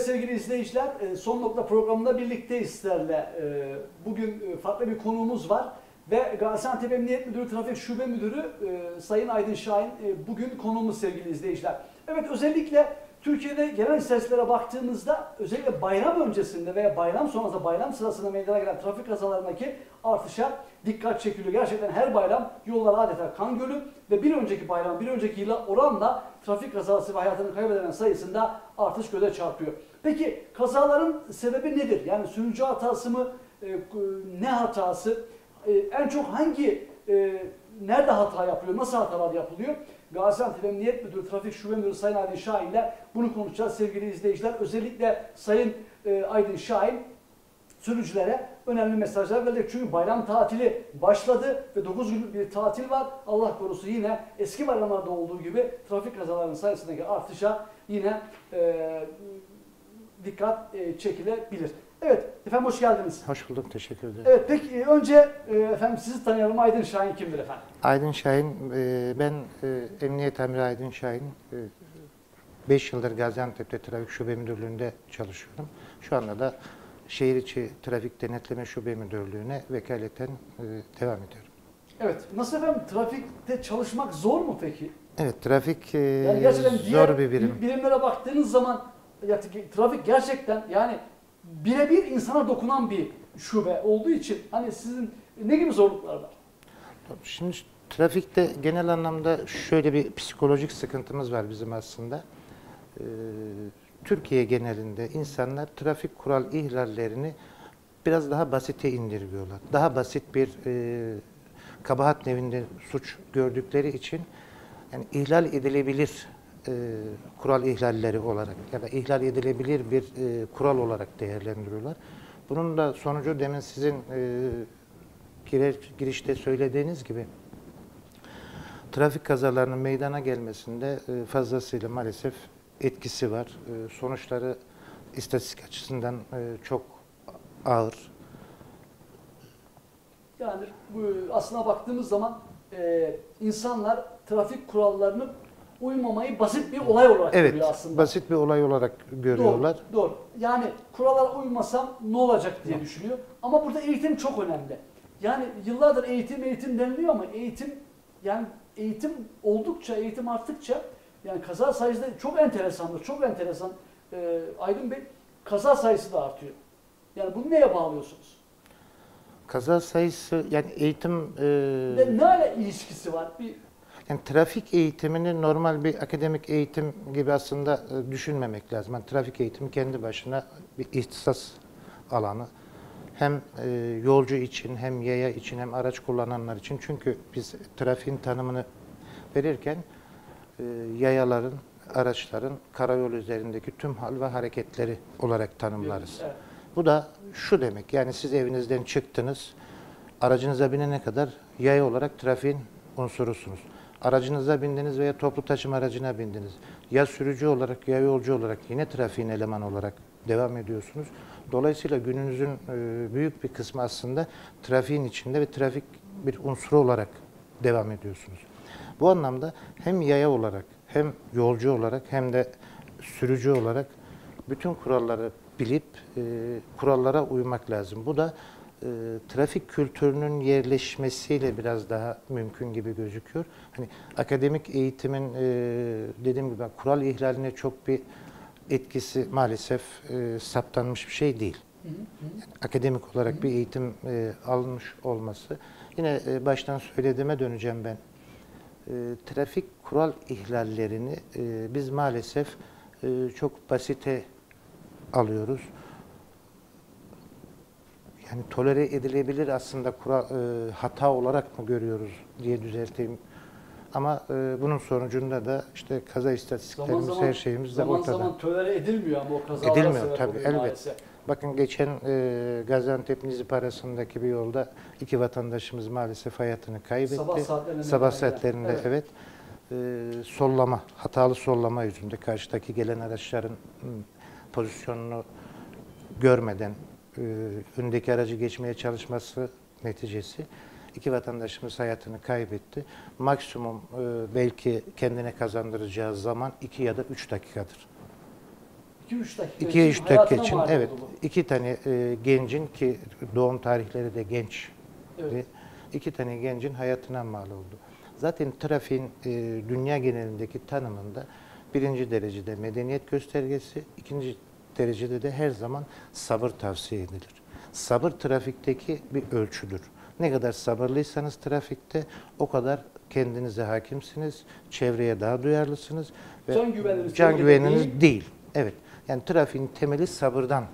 Evet sevgili izleyiciler, e, Son Nokta programında birlikteyiz sizlerle. E, Bugün e, farklı bir konuğumuz var ve Gaziantep Emniyet Müdürü Trafik Şube Müdürü Sayın Aydın Şahin bugün konuğumuz sevgili izleyiciler. Evet özellikle Türkiye'de genel istatistiklere baktığımızda özellikle bayram öncesinde veya bayram sonrasında bayram sırasında meydana gelen trafik kazalarındaki artışa dikkat çekiliyor. Gerçekten her bayram yollar adeta kan gölü ve bir önceki bayram, bir önceki yıla oranla trafik kazası ve hayatını kaybeden sayısında artış göze çarpıyor. Peki kazaların sebebi nedir? Yani sürücü hatası mı, e, ne hatası, e, en çok hangi, e, nerede hata yapılıyor, nasıl hatalar yapılıyor? Gaziantep Emniyet Müdürü, Trafik Şube Müdürü Sayın Aydın Şahin ile bunu konuşacağız sevgili izleyiciler. Özellikle Sayın e, Aydın Şahin sürücülere önemli mesajlar verecek. Çünkü bayram tatili başladı ve 9 günlük bir tatil var. Allah korusun yine eski bayramlarda olduğu gibi trafik kazalarının sayısındaki artışa yine e, dikkat e, çekilebilir. Evet, efendim hoş geldiniz. Hoş bulduk, teşekkür ederim. Evet, peki e, önce e, efendim sizi tanıyalım. Aydın Şahin kimdir efendim? Aydın Şahin, e, ben e, Emniyet Amiri Aydın Şahin. 5 yıldır Gaziantep'te Trafik Şube Müdürlüğü'nde çalışıyorum. Şu anda da şehir içi Trafik Denetleme Şube Müdürlüğü'ne vekaleten devam ediyorum. Evet, nasıl efendim trafikte çalışmak zor mu peki? Evet, trafik Yani zor bir birim. birimlere baktığınız zaman ya, trafik gerçekten yani birebir insana dokunan bir şube olduğu için hani sizin ne gibi zorluklar var? Şimdi trafikte genel anlamda şöyle bir psikolojik sıkıntımız var bizim aslında. Ee, Türkiye genelinde insanlar trafik kural ihlallerini biraz daha basite indirgiyorlar. Daha basit bir e, kabahat nevinde suç gördükleri için yani ihlal edilebilir e, kural ihlalleri olarak ya da ihlal edilebilir bir e, kural olarak değerlendiriyorlar. Bunun da sonucu demin sizin e, girişte söylediğiniz gibi trafik kazalarının meydana gelmesinde e, fazlasıyla maalesef etkisi var. E, sonuçları istatistik açısından e, çok ağır. Yani bu, aslına baktığımız zaman e, insanlar trafik kurallarını uymamayı basit bir olay olarak Evet, görüyor aslında. basit bir olay olarak görüyorlar. Doğru, doğru. Yani kurallara uymasam ne olacak diye düşünüyor. Ama burada eğitim çok önemli. Yani yıllardır eğitim eğitim deniliyor ama eğitim yani eğitim oldukça, eğitim arttıkça yani kaza sayısı da çok enteresandır. Çok enteresan. Ee, Aydın Bey kaza sayısı da artıyor. Yani bunu neye bağlıyorsunuz? Kaza sayısı yani eğitim e, ne ala ilişkisi var? Bir yani trafik eğitimini normal bir akademik eğitim gibi aslında e, düşünmemek lazım. Yani trafik eğitimi kendi başına bir ihtisas alanı. Hem e, yolcu için hem yaya için hem araç kullananlar için. Çünkü biz trafiğin tanımını verirken e, yayaların, araçların karayol üzerindeki tüm hal ve hareketleri olarak tanımlarız. Bu da şu demek, yani siz evinizden çıktınız, aracınıza binene kadar yaya olarak trafiğin unsurusunuz. Aracınıza bindiniz veya toplu taşıma aracına bindiniz. Ya sürücü olarak ya yolcu olarak yine trafiğin elemanı olarak devam ediyorsunuz. Dolayısıyla gününüzün e, büyük bir kısmı aslında trafiğin içinde ve trafik bir unsuru olarak devam ediyorsunuz. Bu anlamda hem yaya olarak hem yolcu olarak hem de sürücü olarak bütün kuralları bilip e, kurallara uymak lazım. Bu da e, trafik kültürünün yerleşmesiyle biraz daha mümkün gibi gözüküyor. Hani akademik eğitimin e, dediğim gibi kural ihlaline çok bir etkisi maalesef e, saptanmış bir şey değil. Yani akademik olarak bir eğitim e, alınmış olması. Yine e, baştan söylediğime döneceğim ben. E, trafik kural ihlallerini e, biz maalesef e, çok basite alıyoruz. Yani tolere edilebilir aslında kural, e, hata olarak mı görüyoruz diye düzelteyim. Ama e, bunun sonucunda da işte kaza istatistiklerimiz, her şeyimiz de zaman ortada. zaman tolere edilmiyor ama o kazalara Edilmiyor, tabii, elbet. maalesef. Bakın geçen e, Gaziantep Nizip arasındaki bir yolda iki vatandaşımız maalesef hayatını kaybetti. Sabah saatlerinde Sabah saatlerinde gelen. evet. E, sollama, hatalı sollama yüzünde karşıdaki gelen araçların hı, pozisyonunu görmeden öndeki aracı geçmeye çalışması neticesi iki vatandaşımız hayatını kaybetti. Maksimum e, belki kendine kazandıracağı zaman iki ya da üç dakikadır. 2-3 dakika 2-3 için dakika hayatına için evet bu. iki tane e, gencin ki doğum tarihleri de genç Evet. ve iki tane gencin hayatına mal oldu. Zaten trafiğin e, dünya genelindeki tanımında birinci derecede medeniyet göstergesi, ikinci derecede de her zaman sabır tavsiye edilir. Sabır trafikteki bir ölçüdür. Ne kadar sabırlıysanız trafikte o kadar kendinize hakimsiniz, çevreye daha duyarlısınız ve Can güveniniz can güveniniz değil. değil. Evet. Yani trafiğin temeli sabırdan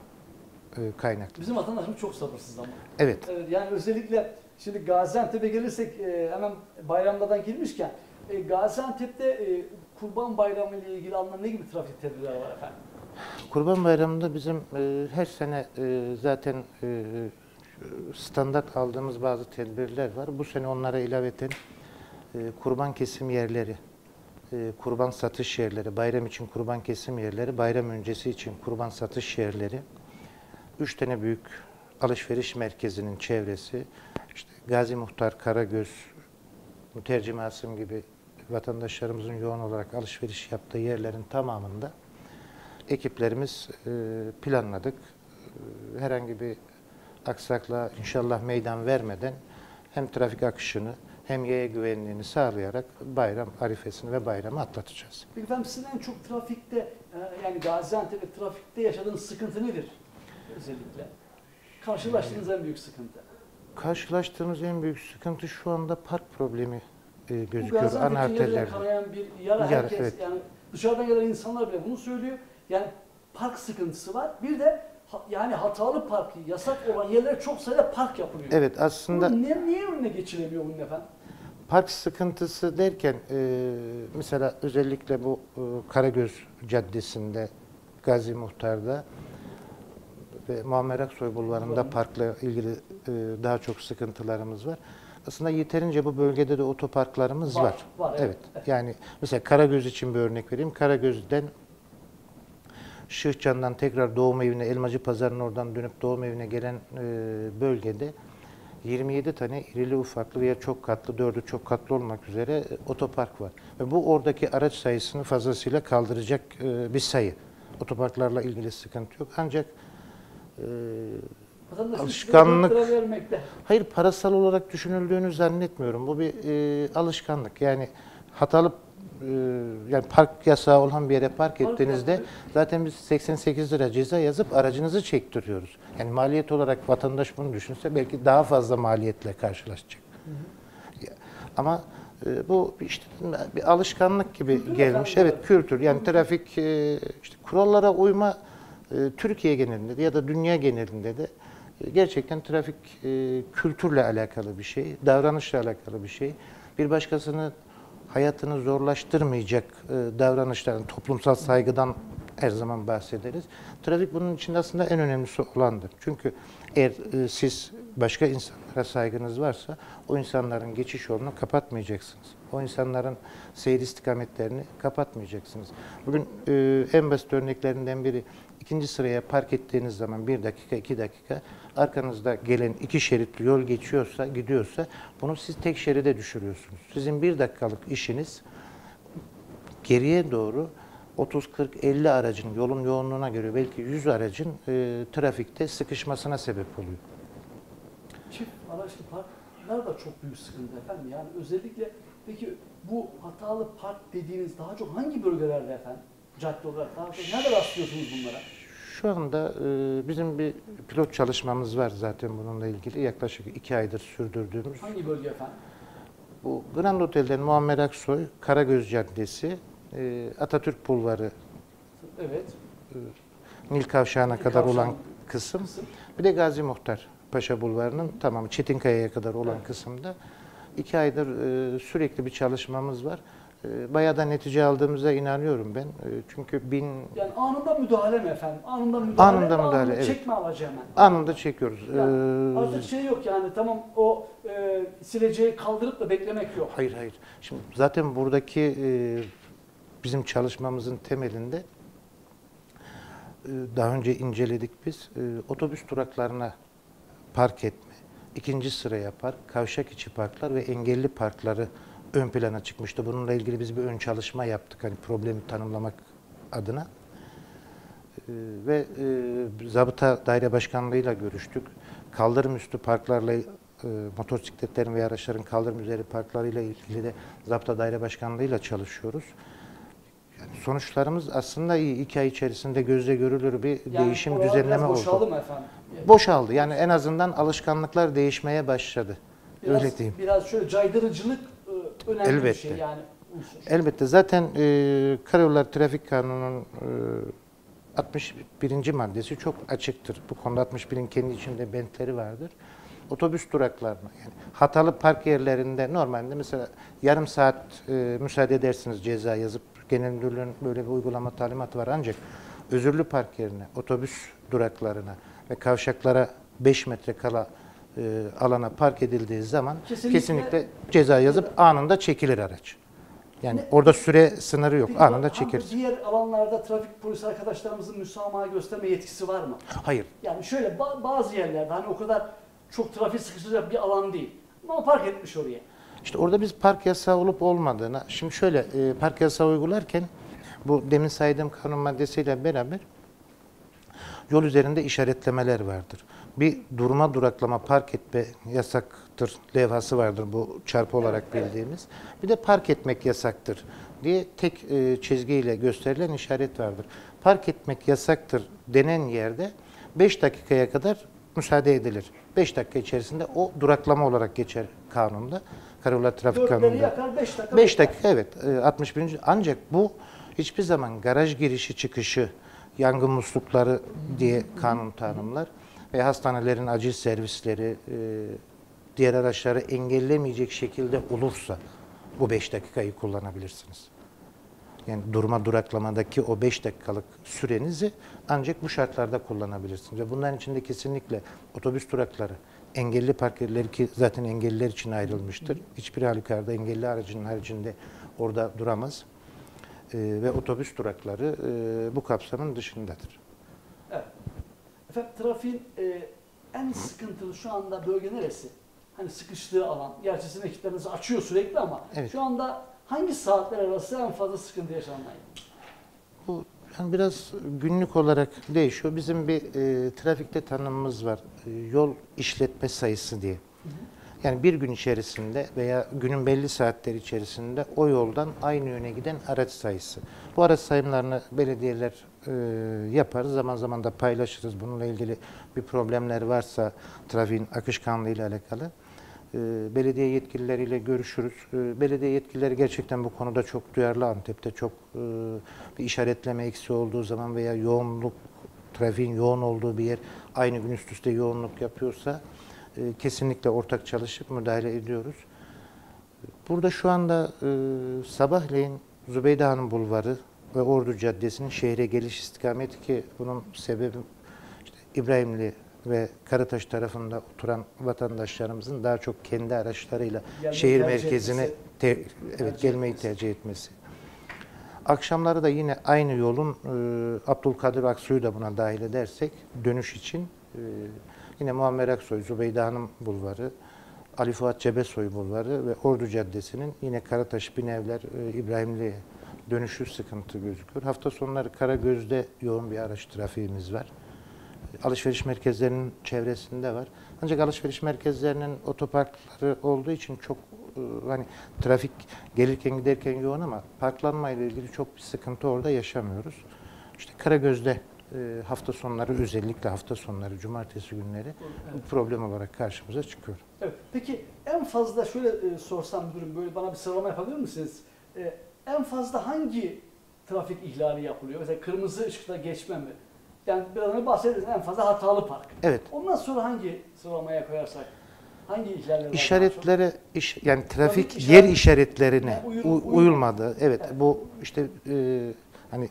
e, kaynaklı. Bizim vatandaşımız çok sabırsız ama. Evet. Evet, yani özellikle şimdi Gaziantep'e gelirsek e, hemen bayramlardan girmişken e, Gaziantep'te e, Kurban Bayramı ile ilgili alınan ne gibi trafik tedbirleri var efendim? Kurban Bayramı'nda bizim e, her sene e, zaten e, standart aldığımız bazı tedbirler var. Bu sene onlara ilaveten e, kurban kesim yerleri, e, kurban satış yerleri, bayram için kurban kesim yerleri, bayram öncesi için kurban satış yerleri, üç tane büyük alışveriş merkezinin çevresi, işte Gazi Muhtar, Karagöz, Mütercim Asım gibi vatandaşlarımızın yoğun olarak alışveriş yaptığı yerlerin tamamında ekiplerimiz e, planladık. E, Herhangi bir aksaklığa inşallah meydan vermeden hem trafik akışını hem yaya güvenliğini sağlayarak bayram arifesini ve bayramı atlatacağız. Peki efendim sizin en çok trafikte e, yani Gaziantep'te trafikte yaşadığınız sıkıntı nedir özellikle? Karşılaştığınız en büyük sıkıntı. Karşılaştığımız en büyük sıkıntı şu anda park problemi e, Bu gözüküyor ana Gaziantep'in kanayan bir yara, Yara, herkes evet. yani dışarıdan gelen insanlar bile bunu söylüyor. Yani park sıkıntısı var. Bir de yani hatalı park, yasak olan yerlere çok sayıda park yapılıyor. Evet aslında Bunu niye, niye önüne geçilemiyor bunun efendim? Park sıkıntısı derken e, mesela özellikle bu e, Karagöz Caddesi'nde Gazi Muhtar'da ve Muammer Aksoy Bulvarı'nda Bulvarı. parkla ilgili e, daha çok sıkıntılarımız var. Aslında yeterince bu bölgede de otoparklarımız Var, var. var, evet. evet. Yani mesela Karagöz için bir örnek vereyim. Karagöz'den Şıhcan'dan tekrar doğum evine, Elmacı Pazarı'nın oradan dönüp doğum evine gelen e, bölgede 27 tane irili ufaklı veya çok katlı, dördü çok katlı olmak üzere e, otopark var. Ve bu oradaki araç sayısını fazlasıyla kaldıracak e, bir sayı. Otoparklarla ilgili sıkıntı yok. Ancak e, Alışkanlık. Hayır parasal olarak düşünüldüğünü zannetmiyorum. Bu bir e, alışkanlık. Yani hatalı yani park yasağı olan bir yere park ettiğinizde zaten biz 88 lira ceza yazıp aracınızı çektiriyoruz. Yani maliyet olarak vatandaş bunu düşünse belki daha fazla maliyetle karşılaşacak. Ya, Ama e, bu işte bir alışkanlık gibi Kültür gelmiş. efendim, Evet kültür. Yani trafik e, işte kurallara uyma e, Türkiye genelinde de ya da dünya genelinde de e, gerçekten trafik e, kültürle alakalı bir şey, davranışla alakalı bir şey. Bir başkasını hayatını zorlaştırmayacak e, davranışların, toplumsal saygıdan her zaman bahsederiz. Trafik bunun için aslında en önemlisi olandır. Çünkü eğer e, siz başka insanlara saygınız varsa o insanların geçiş yolunu kapatmayacaksınız. O insanların seyir istikametlerini kapatmayacaksınız. Bugün e, en basit örneklerinden biri ikinci sıraya park ettiğiniz zaman bir dakika, iki dakika arkanızda gelen iki şeritli yol geçiyorsa, gidiyorsa bunu siz tek şeride düşürüyorsunuz. Sizin bir dakikalık işiniz geriye doğru 30, 40, 50 aracın yolun yoğunluğuna göre belki 100 aracın e, trafikte sıkışmasına sebep oluyor. Çift araçlı parklar da çok büyük sıkıntı efendim. Yani özellikle peki bu hatalı park dediğiniz daha çok hangi bölgelerde efendim? Cadde olarak daha çok nerede rastlıyorsunuz bunlara? Şu anda e, bizim bir pilot çalışmamız var zaten bununla ilgili. Yaklaşık iki aydır sürdürdüğümüz. Hangi bölge efendim? Bu Grand Otel'den Muammer Aksoy, Karagöz Caddesi, e, Atatürk Bulvarı, Evet. Nil Kavşağı'na Nil kadar Kavşağı'nın olan kısım. Kısım. Bir de Gazi Muhtar Paşa Bulvarı'nın tamamı Çetinkaya'ya kadar olan Evet. kısımda iki aydır e, sürekli bir çalışmamız var. E, bayağı da netice aldığımıza inanıyorum ben. E, çünkü bin Yani anında müdahale mi efendim? Anında müdahale. Anında müdahale, anında evet. Çekme amacı hemen. anında çekiyoruz. Yani E, Artık şey yok yani tamam o e, sileceği kaldırıp da beklemek yok. Hayır hayır. Şimdi zaten buradaki e, bizim çalışmamızın temelinde e, daha önce inceledik biz. E, otobüs duraklarına park etme, ikinci sıraya park, kavşak içi parklar ve engelli parkları ön plana çıkmıştı. Bununla ilgili biz bir ön çalışma yaptık hani problemi tanımlamak adına. E, ve e, Zabıta Daire Başkanlığı'yla görüştük. Kaldırım üstü parklarla, e, motosikletlerin ve araçların kaldırım üzeri parklarıyla ilgili de Zabıta Daire Başkanlığı'yla çalışıyoruz. Yani sonuçlarımız aslında iyi. İki ay içerisinde gözle görülür bir Yani değişim, düzenleme biraz oldu. boşaldı mı efendim? Boşaldı. Yani en azından alışkanlıklar değişmeye başladı. Biraz, Öyle diyeyim. Biraz şöyle caydırıcılık e, önemli bir Elbette. şey yani. unsur. Elbette zaten e, Karayolları Trafik Kanunu'nun e, 61. maddesi çok açıktır. Bu konuda 61'in kendi içinde bentleri vardır. Otobüs duraklarına yani hatalı park yerlerinde normalde mesela yarım saat e, müsaade edersiniz ceza yazıp genel müdürlüğün böyle bir uygulama talimatı var ancak özürlü park yerine otobüs duraklarına ve kavşaklara 5 metre kala e, alana park edildiği zaman Kesinlikle- kesinlikle, ceza yazıp anında çekilir araç. Yani Ne- orada süre sınırı yok. Peki, Anında çekeriz. Diğer alanlarda trafik polis arkadaşlarımızın müsamaha gösterme yetkisi var mı? Hayır. Yani şöyle ba- bazı yerlerde hani o kadar çok trafik sıkıştıracak bir alan değil. Ama park etmiş oraya. İşte orada biz park yasağı olup olmadığına, şimdi şöyle e, park yasağı uygularken bu demin saydığım kanun maddesiyle beraber yol üzerinde işaretlemeler vardır. Bir durma duraklama park etme yasaktır levhası vardır bu çarpı olarak bildiğimiz. Bir de park etmek yasaktır diye tek e, çizgiyle gösterilen işaret vardır. Park etmek yasaktır denen yerde 5 dakikaya kadar müsaade edilir. 5 dakika içerisinde o duraklama olarak geçer kanunda. Karayolları Trafik Kanunu'nda. yakar 5 dakika. 5 bekler. dakika evet e, 61. ancak bu hiçbir zaman garaj girişi çıkışı yangın muslukları diye kanun tanımlar ve hastanelerin acil servisleri e, diğer araçları engellemeyecek şekilde olursa bu 5 dakikayı kullanabilirsiniz. Yani durma duraklamadaki o 5 dakikalık sürenizi ancak bu şartlarda kullanabilirsiniz. Ve bunların içinde kesinlikle otobüs durakları, engelli park yerleri ki zaten engelliler için ayrılmıştır. Hiçbir halükarda engelli aracının haricinde orada duramaz. Ee, ve otobüs durakları e, bu kapsamın dışındadır. Evet. Efendim trafiğin e, en sıkıntılı şu anda bölge neresi? Hani sıkıştığı alan. Gerçi sizin ekipleriniz açıyor sürekli ama Evet. şu anda hangi saatler arası en fazla sıkıntı yaşanmayı? Bu yani biraz günlük olarak değişiyor. Bizim bir e, trafikte tanımımız var. E, yol işletme sayısı diye. Yani bir gün içerisinde veya günün belli saatleri içerisinde o yoldan aynı yöne giden araç sayısı. Bu araç sayımlarını belediyeler e, yapar. Zaman zaman da paylaşırız. Bununla ilgili bir problemler varsa trafiğin akışkanlığı ile alakalı. e, belediye yetkilileriyle görüşürüz. E, belediye yetkilileri gerçekten bu konuda çok duyarlı. Antep'te çok e, bir işaretleme eksiği olduğu zaman veya yoğunluk, trafiğin yoğun olduğu bir yer aynı gün üst üste yoğunluk yapıyorsa e, kesinlikle ortak çalışıp müdahale ediyoruz. Burada şu anda e, sabahleyin Zübeyde Hanım Bulvarı ve Ordu Caddesi'nin şehre geliş istikameti ki bunun sebebi işte İbrahimli ve Karataş tarafında oturan vatandaşlarımızın daha çok kendi araçlarıyla Gelmeyi şehir merkezine etmesi. te- evet Tercih gelmeyi etmesi. tercih etmesi. Akşamları da yine aynı yolun e, Abdülkadir Aksoy'u da buna dahil edersek dönüş için e, yine Muammer Aksoy, Zübeyde Hanım Bulvarı, Ali Fuat Cebesoy Bulvarı ve Ordu Caddesi'nin yine Karataş, Binevler, e, İbrahimli dönüşü sıkıntı gözüküyor. Hafta sonları Karagöz'de yoğun bir araç trafiğimiz var. Alışveriş merkezlerinin çevresinde var. Ancak alışveriş merkezlerinin otoparkları olduğu için çok e, hani trafik gelirken giderken yoğun ama parklanma ile ilgili çok bir sıkıntı orada yaşamıyoruz. İşte Karagöz'de e, hafta sonları özellikle hafta sonları cumartesi günleri bu problem olarak karşımıza çıkıyor. Evet. Peki en fazla şöyle e, sorsam durum böyle bana bir sıralama yapabilir misiniz? E, en fazla hangi trafik ihlali yapılıyor? Mesela kırmızı ışıkta geçme mi? Yani biraz önce bahsettiniz en fazla hatalı park. Evet. Ondan sonra hangi sıralamaya koyarsak? Hangi ihlaller? İşaretlere iş, yani trafik Trafik yer işaret- işaretlerine Yani uyul- u- uyulmadı. uyulmadı. Evet, Evet. bu işte e, hani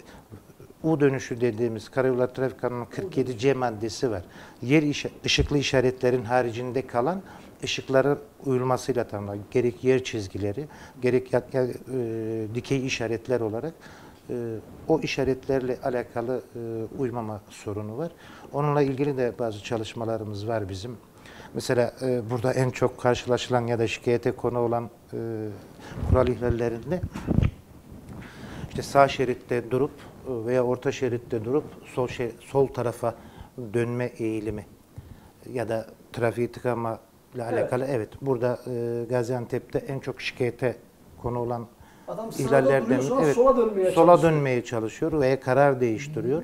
U dönüşü dediğimiz Karayolları Trafik Kanunu 47C maddesi var. Yer işe- ışıklı işaretlerin haricinde kalan ışıkların uyulmasıyla tanımlar. Gerek yer çizgileri, gerek ya- ya- e, dikey işaretler olarak e, o işaretlerle alakalı e, uymama sorunu var. Onunla ilgili de bazı çalışmalarımız var bizim. Mesela e, burada en çok karşılaşılan ya da şikayete konu olan e, kural ihlallerinde işte sağ şeritte durup veya orta şeritte durup sol şe- sol tarafa dönme eğilimi ya da trafiği tıkama ile alakalı evet burada e, Gaziantep'te en çok şikayete konu olan Adam ihlallerden evet, sola dönmeye sola çalışıyor. dönmeye çalışıyor veya karar değiştiriyor.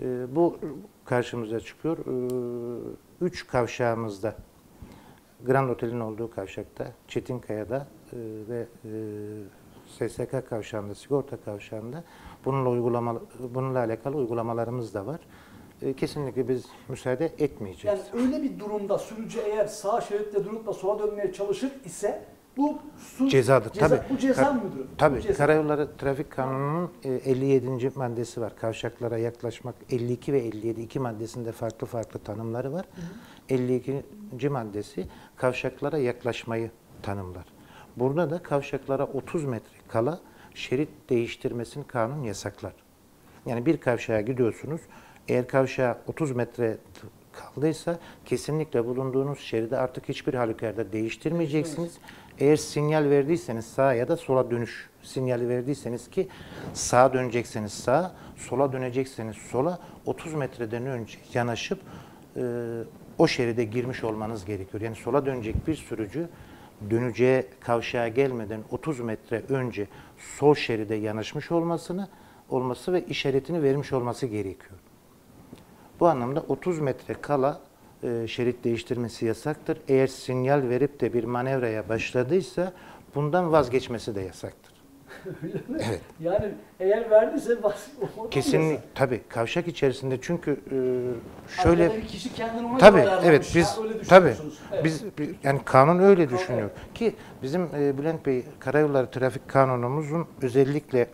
E, bu karşımıza çıkıyor. E, üç kavşağımızda Grand Otel'in olduğu kavşakta, Çetinkaya'da e, ve e, SSK kavşağında, sigorta kavşağında bununla uygulama bununla alakalı uygulamalarımız da var. E, kesinlikle biz müsaade etmeyeceğiz. Yani öyle bir durumda sürücü eğer sağ şeritte durup da sola dönmeye çalışır ise bu su, Cezadır, ceza, tabii. Bu ceza müdürü? Tabii. Ceza. Karayolları Trafik Kanunu'nun e, 57. maddesi var. Kavşaklara yaklaşmak 52 ve 57 iki maddesinde farklı farklı tanımları var. 52. maddesi kavşaklara yaklaşmayı tanımlar. Burada da kavşaklara 30 metre kala şerit değiştirmesini kanun yasaklar. Yani bir kavşağa gidiyorsunuz. Eğer kavşağa 30 metre kaldıysa kesinlikle bulunduğunuz şeridi artık hiçbir halükarda değiştirmeyeceksiniz. Eğer sinyal verdiyseniz sağa ya da sola dönüş sinyali verdiyseniz ki sağa dönecekseniz sağa, sola dönecekseniz sola 30 metreden önce yanaşıp e, o şeride girmiş olmanız gerekiyor. Yani sola dönecek bir sürücü döneceği kavşağa gelmeden 30 metre önce sol şeride yanaşmış olmasını olması ve işaretini vermiş olması gerekiyor. Bu anlamda 30 metre kala e, şerit değiştirmesi yasaktır. Eğer sinyal verip de bir manevraya başladıysa bundan vazgeçmesi de yasaktır. Evet. Yani eğer verdiyse bas, Kesinlikle tabii kavşak içerisinde çünkü e, şöyle Arkada bir kişi kendini ona göre evet biz düşünüyorsunuz. Evet. biz bi- yani kanun öyle düşünüyor ki bizim e, Bülent Bey Karayolları Trafik Kanunumuzun özellikle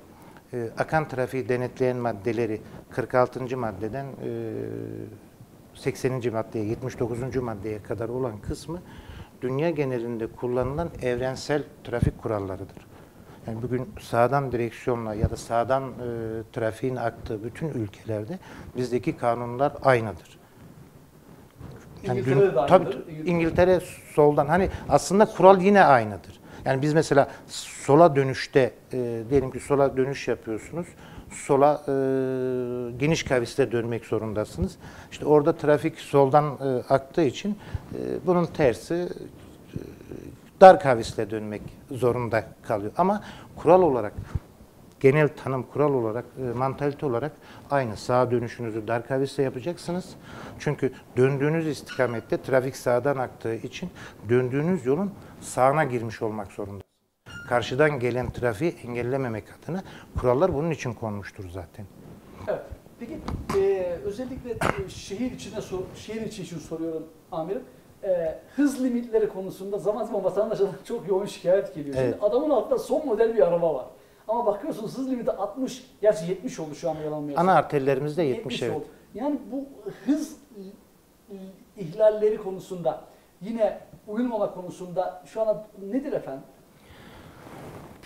e, akan trafiği denetleyen maddeleri 46. maddeden e, 80. maddeye 79. maddeye kadar olan kısmı dünya genelinde kullanılan evrensel trafik kurallarıdır. Yani bugün sağdan direksiyonla ya da sağdan e, trafiğin aktığı bütün ülkelerde bizdeki kanunlar aynıdır. Yani İngiltere'de dün- de aynıdır. tabii, İngiltere- İngiltere soldan hani aslında kural yine aynıdır. Yani biz mesela sola dönüşte e, diyelim ki sola dönüş yapıyorsunuz. Sola e, geniş kavisle dönmek zorundasınız. İşte orada trafik soldan e, aktığı için e, bunun tersi dar kavisle dönmek zorunda kalıyor. Ama kural olarak genel tanım kural olarak, e, mantalite olarak aynı. Sağa dönüşünüzü dar kavisle yapacaksınız. Çünkü döndüğünüz istikamette trafik sağdan aktığı için döndüğünüz yolun sağına girmiş olmak zorunda. Karşıdan gelen trafiği engellememek adına kurallar bunun için konmuştur zaten. Evet. Peki e, özellikle e, şehir içine sor, şehir içi için soruyorum amirim. E, hız limitleri konusunda zaman zaman vatandaşlardan çok yoğun şikayet geliyor. Evet. Şimdi adamın altında son model bir araba var. Ama bakıyorsunuz hız limiti 60, gerçi 70 oldu şu an yanılmıyorsam. Ana arterlerimizde 70 evet. oldu. Yani bu hız ihlalleri konusunda yine uyulmama konusunda şu an nedir efendim?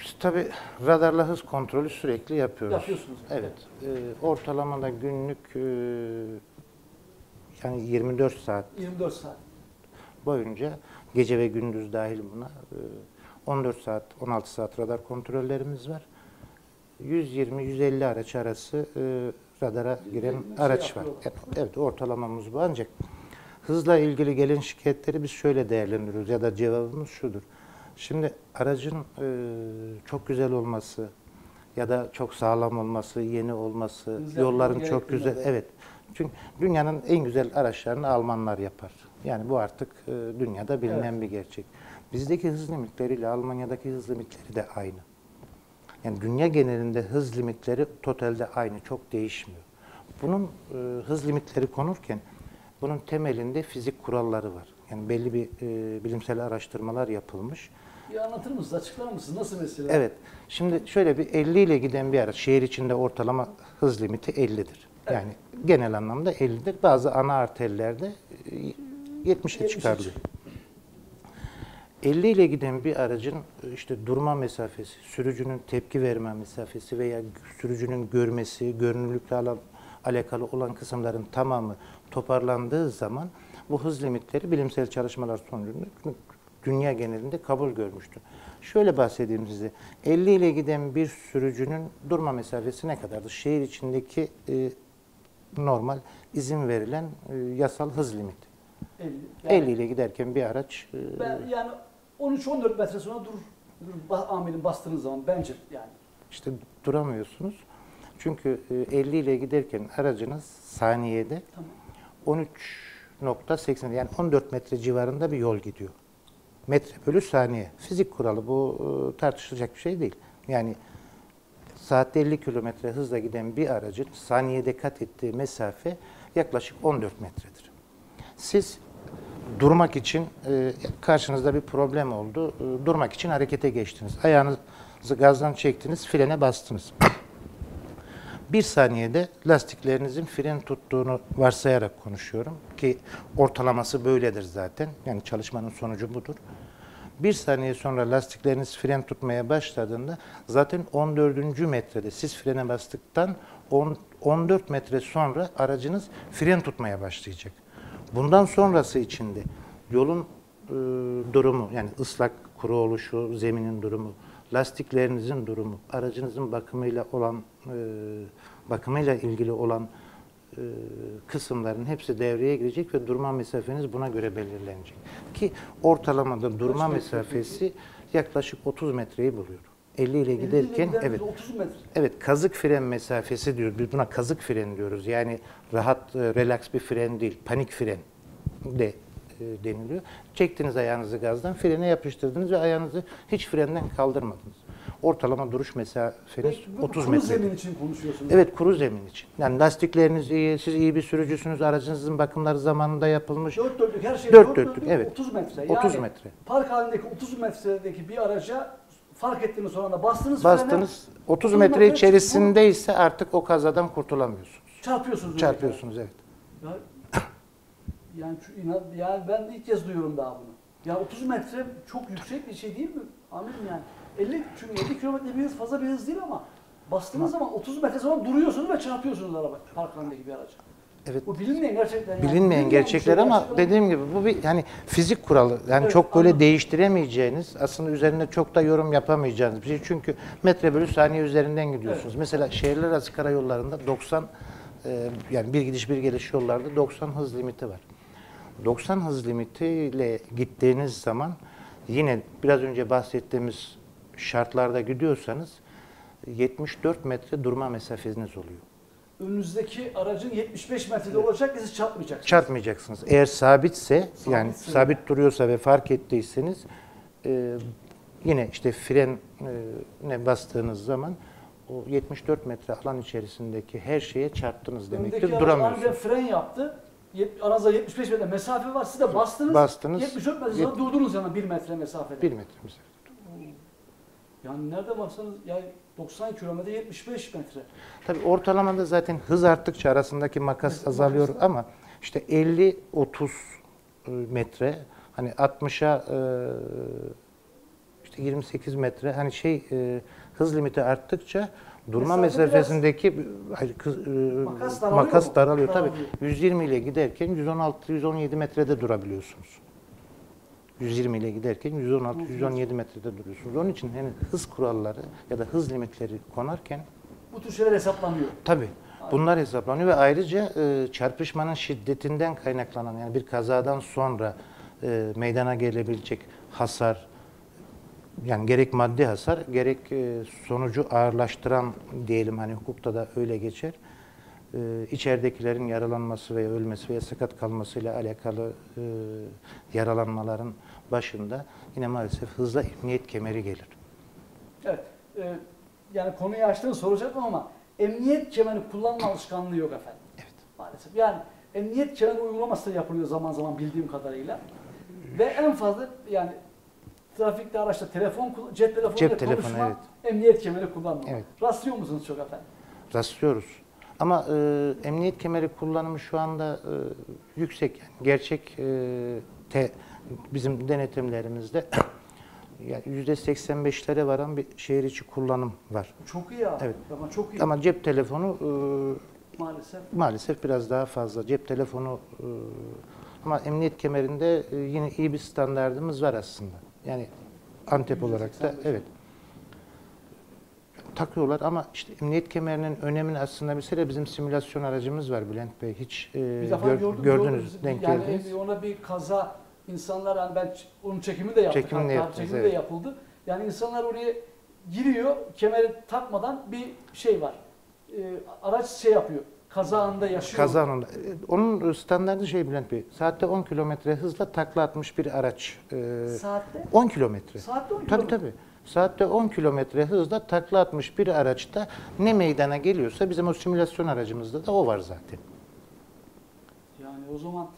Biz tabii radarla hız kontrolü sürekli yapıyoruz. Yapıyorsunuz. Evet. E, ortalamada günlük e, yani 24 saat 24 saat. Boyunca gece ve gündüz dahil buna e, 14 saat, 16 saat radar kontrollerimiz var. 120-150 araç arası e, radara giren şey araç var. yapıyor. Evet, ortalamamız bu ancak hızla ilgili gelen şikayetleri biz şöyle değerlendiriyoruz ya da cevabımız şudur. Şimdi aracın e, çok güzel olması ya da çok sağlam olması, yeni olması, Hız yolların çok güzel, evet. Çünkü dünyanın en güzel araçlarını Almanlar yapar. Yani bu artık e, dünyada bilinen bir gerçek. Bizdeki hız limitleriyle Almanya'daki hız limitleri de aynı. Yani dünya genelinde hız limitleri totalde aynı, çok değişmiyor. Bunun e, hız limitleri konurken bunun temelinde fizik kuralları var. Yani belli bir e, bilimsel araştırmalar yapılmış. Bir anlatır mısınız, açıklar mısınız? Nasıl mesela? Evet. Şimdi şöyle bir 50 ile giden bir araç şehir içinde ortalama hız limiti 50'dir. Evet. Yani genel anlamda 50'dir. Bazı ana arterlerde e, 70'e 70'e çıkarılıyor. 50 ile giden bir aracın e, işte durma mesafesi, sürücünün tepki verme mesafesi veya sürücünün görmesi, görünürlükle alan, alakalı olan kısımların tamamı toparlandığı zaman bu hız limitleri bilimsel çalışmalar sonucunda dünya genelinde kabul görmüştü. Şöyle bahsedeyim size. 50 ile giden bir sürücünün durma mesafesi ne kadardır? Şehir içindeki e, normal izin verilen e, yasal hız limiti. 50. 50 ile giderken bir araç e, Ben yani 13-14 metre sonra dur, dur ba- amirim bastığınız zaman bence yani. işte duramıyorsunuz. Çünkü e, 50 ile giderken aracınız saniyede Tamam. 13.80 yani 14 metre civarında bir yol gidiyor. Metre bölü saniye. Fizik kuralı bu e, tartışılacak bir şey değil. Yani saatte 50 kilometre hızla giden bir aracın saniyede kat ettiği mesafe yaklaşık 14 metredir. Siz durmak için e, karşınızda bir problem oldu. E, durmak için harekete geçtiniz. Ayağınızı gazdan çektiniz, frene bastınız. Bir saniyede lastiklerinizin fren tuttuğunu varsayarak konuşuyorum ki ortalaması böyledir zaten. Yani çalışmanın sonucu budur. Bir saniye sonra lastikleriniz fren tutmaya başladığında zaten 14. metrede siz frene bastıktan 10 14 metre sonra aracınız fren tutmaya başlayacak. Bundan sonrası içinde yolun e, durumu yani ıslak kuru oluşu, zeminin durumu, lastiklerinizin durumu, aracınızın bakımıyla olan e, bakımıyla ilgili olan e, kısımların hepsi devreye girecek ve durma mesafeniz buna göre belirlenecek. Ki ortalamada durma metre mesafesi yaklaşık 30 metreyi buluyor. 50 ile 50 ile giderken evet 30 metre. Evet kazık fren mesafesi diyoruz. Biz buna kazık fren diyoruz. Yani rahat, e, relax bir fren değil. Panik fren de e, deniliyor. Çektiniz ayağınızı gazdan, frene yapıştırdınız ve ayağınızı hiç frenden kaldırmadınız. Ortalama duruş mesafeniz Peki, bu 30 kuru metre. zemin için konuşuyorsunuz. Evet kuru zemin için. Yani lastikleriniz iyi, siz iyi bir sürücüsünüz, aracınızın bakımları zamanında yapılmış. Dört dörtlük her şey Dört dörtlük, evet. 30 metre. 30 yani metre. Park halindeki 30 metredeki bir araca fark ettiğiniz sonra da bastınız Bastınız 30 metre metre içerisinde ise artık o kazadan kurtulamıyorsunuz. frene, çarpıyorsunuz. Çarpıyorsunuz evet. Ya, yani şu yani ben ilk kez duyuyorum daha bunu. Ya 30 metre çok yüksek bir şey değil mi? Amirim yani. 50 çünkü 50 kilometre bir hız fazla bir hız değil ama bastığınız zaman 30 metre sonra duruyorsunuz ve çarpıyorsunuz araba park halindeki bir araca. Evet. Bu bilinmeyen gerçekler. yani. bilinmeyen gerçekler şey ama gerçekten. dediğim gibi bu bir yani fizik kuralı. Yani Evet, çok böyle anladım. değiştiremeyeceğiniz, aslında üzerinde çok da yorum yapamayacağınız bir şey. Çünkü metre bölü saniye üzerinden gidiyorsunuz. Mesela şehirler arası karayollarında 90 e, yani bir gidiş bir geliş yollarda 90 hız limiti var. 90 hız limitiyle gittiğiniz zaman yine biraz önce bahsettiğimiz şartlarda gidiyorsanız 74 metre durma mesafeniz oluyor. Önünüzdeki aracın 75 metrede olacak ki siz çarpmayacaksınız. çarpmayacaksınız. Eğer sabitse, yani Sabitse. sabit duruyorsa ve fark ettiyseniz e, yine işte fren e, ne bastığınız zaman o 74 metre alan içerisindeki her şeye çarptınız demektir. Öndeki Duramıyorsunuz. fren yaptı. Aranızda 75 metre mesafe var. Siz de bastınız. Bastınız. 74 metre sonra durdunuz yana 1 metre mesafede. Bir metre mesafe. Yani nerede baksanız yani 90 kilometre 75 metre. Tabii ortalamada zaten hız arttıkça arasındaki makas Evet, azalıyor makas. ama işte 50-30 e, metre hani 60'a e, işte 28 metre hani şey e, hız limiti arttıkça durma Mesafe mesafesindeki e, Makas daralıyor makas mu? daralıyor tabii. Daralıyor. 120 ile giderken 116-117 metrede durabiliyorsunuz. 120 ile giderken 116-117 metrede duruyorsunuz. Onun için hani hız kuralları ya da hız limitleri konarken Bu tür şeyler hesaplanıyor. Tabii. Bunlar hesaplanıyor ve ayrıca e, çarpışmanın şiddetinden kaynaklanan yani bir kazadan sonra e, meydana gelebilecek hasar yani gerek maddi hasar gerek e, sonucu ağırlaştıran diyelim hani hukukta da öyle geçer. E, içeridekilerin yaralanması veya ölmesi veya sakat kalmasıyla alakalı e, yaralanmaların başında yine maalesef hızla emniyet kemeri gelir. Evet. e, yani konuyu açtığını soracaktım ama emniyet kemeri kullanma alışkanlığı yok efendim. Evet. Maalesef. Yani emniyet kemeri uygulaması yapılıyor zaman zaman bildiğim kadarıyla. Ve en fazla yani trafikte araçta telefon, cep telefonu Cep telefonu, konuşma, evet. emniyet kemeri kullanma. Evet. Rastlıyor musunuz çok efendim? rastlıyoruz. Ama e, emniyet kemeri kullanımı şu anda e, yüksek. Yani gerçek e, te, bizim denetimlerimizde yani %85'lere varan bir şehir içi kullanım var. Çok iyi ya. Evet. Ama çok iyi. Ama cep telefonu Maalesef. e, maalesef biraz daha fazla. Cep telefonu Ama emniyet kemerinde e, yine iyi bir standardımız var aslında. Yani Antep olarak da 185. evet takıyorlar ama işte emniyet kemerinin önemini aslında mesela bizim simülasyon aracımız var Bülent Bey. Hiç e, Bir gör- gördünüz, gördüm. denk yani geldiniz. ona bir kaza insanlar hani ben onun çekimi de yaptık. Çekimini hatta yaptınız, çekimi de evet. yapıldı. Yani insanlar oraya giriyor, kemeri takmadan bir şey var. Ee, araç şey yapıyor. Kaza anında yaşıyor. Kaza anında. E, Onun standartı şey Bülent Bey. Saatte 10 kilometre hızla takla atmış bir araç. E, Saatte? 10 kilometre. Saatte 10 Tabii kilometre. tabii. Saatte 10 kilometre hızla takla atmış bir araçta ne meydana geliyorsa bizim o simülasyon aracımızda da o var zaten. Yani o zaman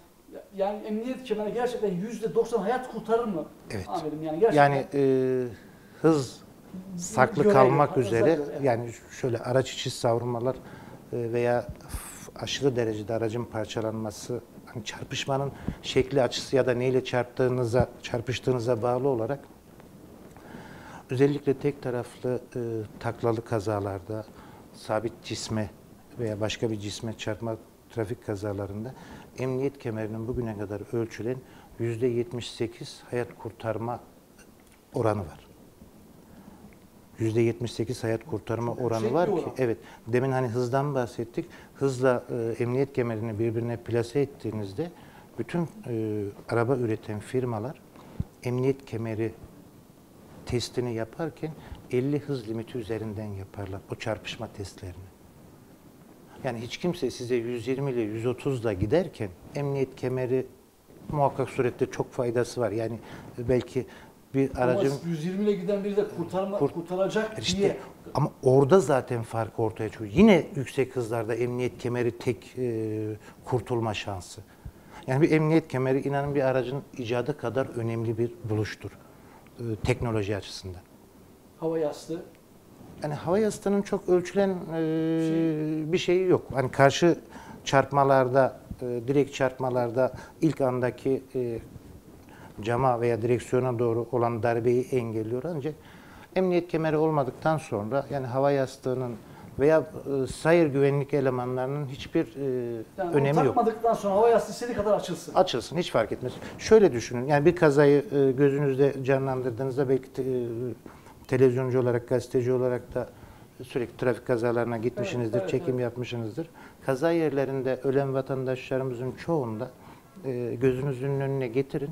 yani emniyet kemeri gerçekten yüzde 90 hayat kurtarır mı? Evet. Amirim yani gerçekten. Yani e, hız saklı Görev, kalmak üzere evet. yani şöyle araç içi savrulmalar e, veya aşırı derecede aracın parçalanması hani çarpışmanın şekli açısı ya da neyle çarptığınıza çarpıştığınıza bağlı olarak özellikle tek taraflı e, taklalı kazalarda sabit cisme veya başka bir cisme çarpma trafik kazalarında emniyet kemerinin bugüne kadar ölçülen %78 hayat kurtarma oranı var. %78 hayat kurtarma oranı Yüksek var ki oran. evet demin hani hızdan bahsettik. Hızla e, emniyet kemerini birbirine plase ettiğinizde bütün e, araba üreten firmalar emniyet kemeri testini yaparken 50 hız limiti üzerinden yaparlar o çarpışma testlerini. Yani hiç kimse size 120 ile 130 da giderken emniyet kemeri muhakkak surette çok faydası var. Yani belki bir aracın Ama 120 ile giden biri de kurtarma, Kurt- kurtaracak işte diye. ama orada zaten fark ortaya çıkıyor. Yine yüksek hızlarda emniyet kemeri tek e, kurtulma şansı. Yani bir emniyet kemeri inanın bir aracın icadı kadar önemli bir buluştur e, teknoloji açısından. Hava yastığı. Yani hava yastığının çok ölçülen e, Şey- bir şeyi yok. Hani karşı çarpmalarda, e, direkt çarpmalarda ilk andaki e, cama veya direksiyona doğru olan darbeyi engelliyor ancak emniyet kemeri olmadıktan sonra yani hava yastığının veya e, sayır güvenlik elemanlarının hiçbir e, Yani önemi yok. takmadıktan sonra hava yastığı istediği kadar açılsın. Açılsın hiç fark etmez. Şöyle düşünün yani bir kazayı e, gözünüzde canlandırdığınızda belki e, televizyoncu olarak, gazeteci olarak da sürekli trafik kazalarına gitmişsinizdir, evet, çekim evet. yapmışsınızdır. Kaza yerlerinde ölen vatandaşlarımızın çoğunda e, gözünüzün önüne getirin.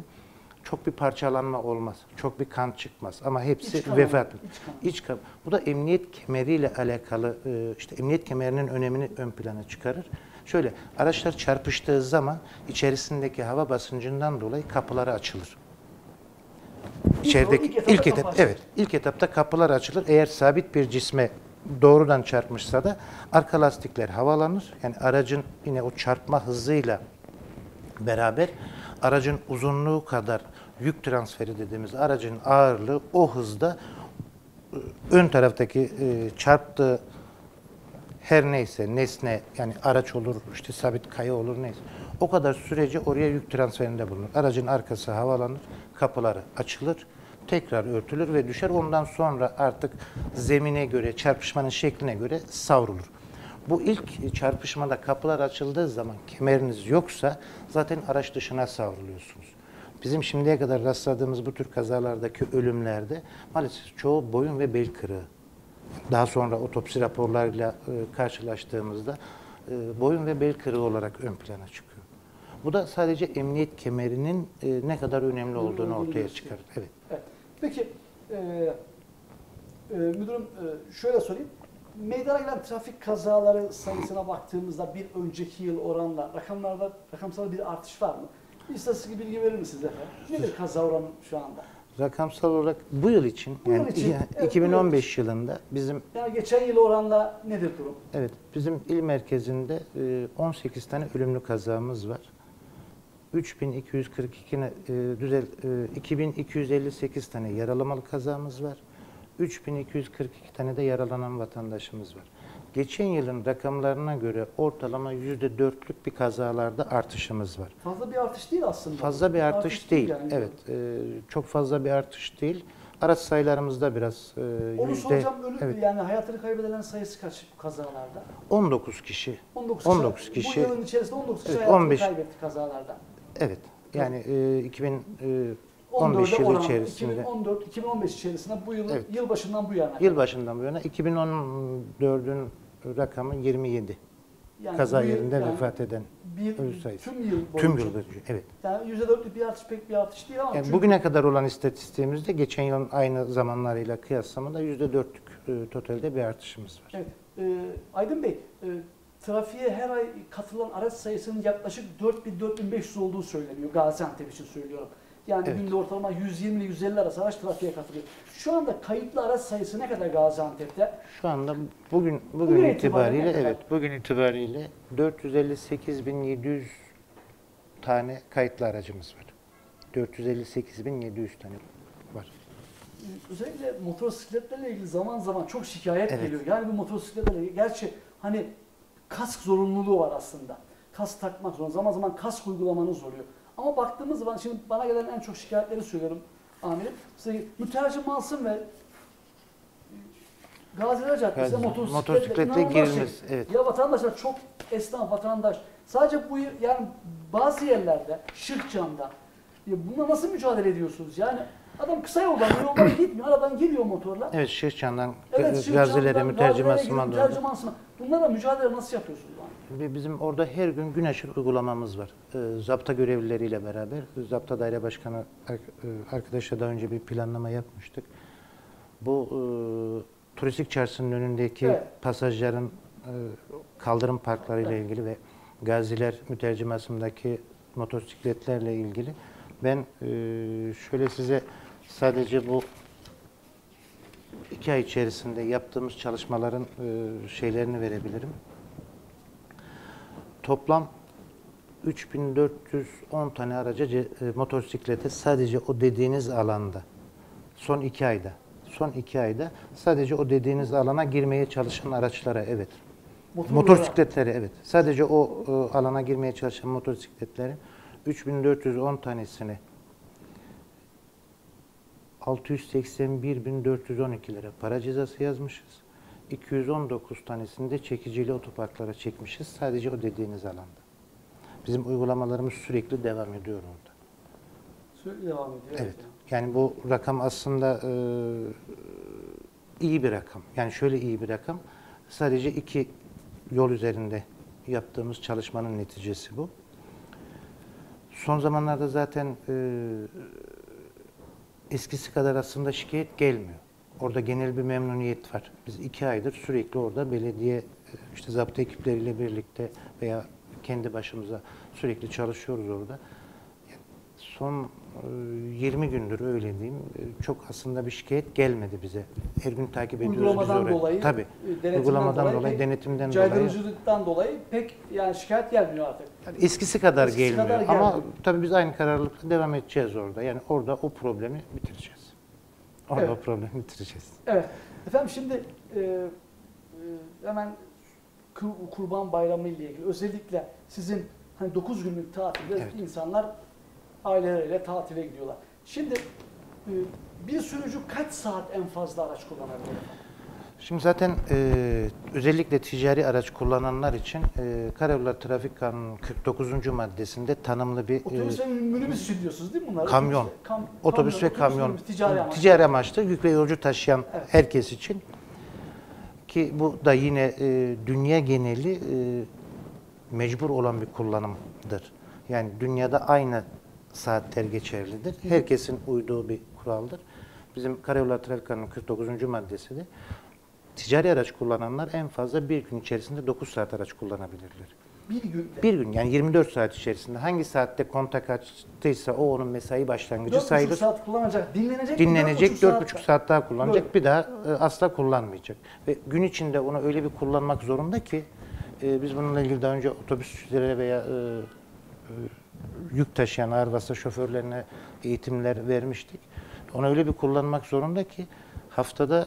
Çok bir parçalanma olmaz, çok bir kan çıkmaz ama hepsi İç kanama, vefat. iç. İç kan. Bu da emniyet kemeriyle alakalı e, işte emniyet kemerinin önemini ön plana çıkarır. Şöyle araçlar çarpıştığı zaman içerisindeki hava basıncından dolayı kapıları açılır. İçerideki ilk ilk etap evet ilk etapta kapılar açılır. Eğer sabit bir cisme doğrudan çarpmışsa da arka lastikler havalanır. Yani aracın yine o çarpma hızıyla beraber aracın uzunluğu kadar yük transferi dediğimiz aracın ağırlığı o hızda e, ön taraftaki e, çarptığı her neyse nesne yani araç olur işte sabit kaya olur neyse o kadar sürece oraya yük transferinde bulunur. Aracın arkası havalanır, kapıları açılır, tekrar örtülür ve düşer. Ondan sonra artık zemine göre, çarpışmanın şekline göre savrulur. Bu ilk çarpışmada kapılar açıldığı zaman kemeriniz yoksa zaten araç dışına savruluyorsunuz. Bizim şimdiye kadar rastladığımız bu tür kazalardaki ölümlerde maalesef çoğu boyun ve bel kırığı. Daha sonra otopsi raporlarıyla e, karşılaştığımızda e, boyun ve bel kırığı olarak ön plana çıkıyor. Bu da sadece emniyet kemerinin e, ne kadar önemli olduğunu olduğunu ortaya çıkarır. Evet. Evet. Peki e, e, müdürüm e, şöyle sorayım. Meydana gelen trafik kazaları sayısına baktığımızda bir önceki yıl oranla rakamlarda rakamsal bir artış var mı? İstatistik bilgi verir misiniz efendim? Nedir kaza oranı şu anda? Rakamsal olarak bu yıl için Bu yıl yani için, yani evet, bu 2015 yılında bizim Yani geçen yıl oranla nedir durum? evet bizim il merkezinde e, 18 tane ölümlü kazamız var. 3242 ne- e, düzel e, 2258 tane yaralamalı kazamız var. 3242 tane de yaralanan vatandaşımız var. Geçen yılın rakamlarına göre ortalama %4'lük bir kazalarda artışımız var. Fazla bir artış değil aslında. Fazla bir artış değil. yani. Evet, e, çok fazla bir artış değil. Araç sayılarımızda biraz e, Onu yüzde soracağım ölüm evet, yani hayatını kaybedenlerin sayısı kaç kazalarda? 19 kişi. 19 19 kişi. Bu yılın içerisinde 19 kişi Evet, hayatını 15 kaybetti kazalarda. Evet. Yani e, 2015 14'e yılı içerisinde 2014-2015 içerisinde bu yıl Evet. yılbaşından bu yana. yılbaşından bu yana 2014'ün rakamı 27. Yani Kaza bu yıl- yerinde yani vefat eden bir, ölü sayısı. tüm yıl boyunca. tüm yıl boyunca. Evet. Yani %4'lük bir artış pek bir artış değil ama Yani çünkü- bugüne kadar olan istatistiğimizde geçen yılın aynı zamanlarıyla kıyaslamada %4'lük e, totalde bir artışımız var. Evet. Ee, Aydın Bey, e, trafiğe her ay katılan araç sayısının yaklaşık 4000-4500 olduğu söyleniyor. Gaziantep için söylüyorum. Yani Evet. günde ortalama 120 ile 150 arası araç trafiğe katılıyor. Şu anda kayıtlı araç sayısı ne kadar Gaziantep'te? Şu anda bugün bugün, Bugün itibariyle evet bugün itibariyle 458.700 tane kayıtlı aracımız var. 458.700 tane var. Özellikle motosikletlerle ilgili zaman zaman çok şikayet Evet. geliyor. Yani bu motosikletlerle ilgili, gerçi hani kask zorunluluğu var aslında. Kask takmak zorunda. Zaman zaman kask uygulamanız oluyor. Ama baktığımız zaman şimdi bana gelen en çok şikayetleri söylüyorum amirim. Size mütercim alsın ve Gaziler Caddesi'ne Gazi- motosikletle, motosikletle girilmez, şey. evet. Ya vatandaşlar çok esnaf vatandaş. Sadece bu yani bazı yerlerde Şırkcan'da ya bununla nasıl mücadele ediyorsunuz? Yani adam kısa yoldan yoldan gitmiyor. Aradan geliyor motorla. Evet Şirçan'dan Evet, gidip doğru. mütercümansıma. Bunlarla mücadele nasıl yapıyorsunuz? Bizim orada her gün gün aşırı uygulamamız var. Ee, zapta görevlileriyle beraber, zapta daire başkanı e, arkadaşla daha önce bir planlama yapmıştık. Bu e, turistik çarşının önündeki Evet. pasajların e, kaldırım parklarıyla Evet. ilgili ve gaziler mütercümasındaki motosikletlerle ilgili ben e, şöyle size sadece bu iki ay içerisinde yaptığımız çalışmaların e, şeylerini verebilirim. Toplam 3410 tane araca e, motosiklete sadece o dediğiniz alanda son iki ayda son iki ayda sadece o dediğiniz alana girmeye çalışan araçlara evet. Motorlara- Motosikletleri evet. Sadece o e, alana girmeye çalışan motosikletlerin 3410 tanesini 681.412 lira para cezası yazmışız. 219 tanesini de çekiciyle otoparklara çekmişiz. Sadece o dediğiniz alanda. Bizim uygulamalarımız sürekli devam ediyor orada. Sürekli devam ediyor. Evet. Yani bu rakam aslında e, iyi bir rakam. Yani şöyle iyi bir rakam. Sadece iki yol üzerinde yaptığımız çalışmanın neticesi bu. Son zamanlarda zaten e, eskisi kadar aslında şikayet gelmiyor. Orada genel bir memnuniyet var. Biz iki aydır sürekli orada belediye e, işte zaptı ekipleriyle birlikte veya kendi başımıza sürekli çalışıyoruz orada. Son e, 20 gündür öyle diyeyim. e, Çok aslında bir şikayet gelmedi bize. Her gün takip ediyoruz biz Uygulamadan orayı. dolayı, Tabii. e, Uygulamadan dolayı, pek denetimden dolayı. Caydırıcılıktan dolayı pek yani şikayet gelmiyor artık. Yani eskisi kadar Eskisi gelmiyor. kadar Ama gelmiyor. tabii biz aynı kararlılıkla devam edeceğiz orada. Yani orada o problemi bitireceğiz. Orada Evet. o problemi bitireceğiz. Evet. Efendim şimdi e, e, hemen Kur- Kurban Bayramı ile ilgili özellikle sizin hani 9 günlük tatilde Evet. insanlar aileleriyle tatile gidiyorlar. Şimdi e, bir sürücü kaç saat en fazla araç kullanabilir? Şimdi zaten e, özellikle ticari araç kullananlar için e, Karayolları Trafik Kanunu 49. maddesinde tanımlı bir e, Otobüs ve minibüs için diyorsunuz değil mi bunlar? kamyon. Otobüs, kam- otobüs ve otobüs, kamyon minibüs, ticari amaçlı. ticari amaçlı yük ve yolcu taşıyan Evet. herkes için ki bu da yine e, dünya geneli e, mecbur olan bir kullanımdır. Yani dünyada aynı saatler geçerlidir. Herkesin uyduğu bir kuraldır. Bizim Karayolları Trafik Kanunu 49. maddesi de ticari araç kullananlar en fazla bir gün içerisinde 9 saat araç kullanabilirler. Bir günde. Bir gün yani 24 saat içerisinde hangi saatte kontak açtıysa o onun mesai başlangıcı 4,5 sayılır. saat kullanacak, dinlenecek. Dinlenecek 4,5 saat. saat daha kullanacak. Böyle. Bir daha e, asla kullanmayacak. Ve gün içinde onu öyle bir kullanmak zorunda ki e, biz bununla ilgili daha önce otobüslere veya e, e, yük taşıyan ağır vasıta şoförlerine eğitimler vermiştik. Onu öyle bir kullanmak zorunda ki haftada